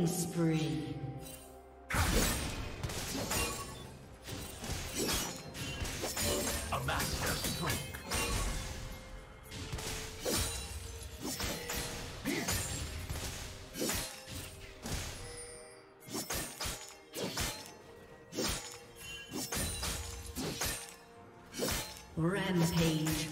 Killing spree. A master stroke. Rampage.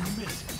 To miss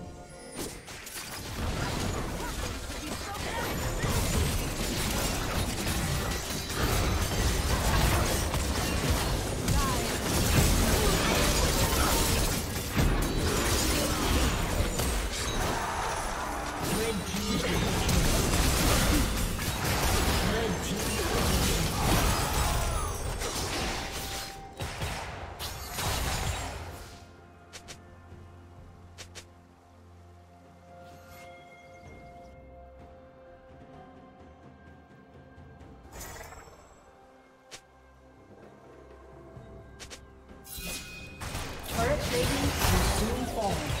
home.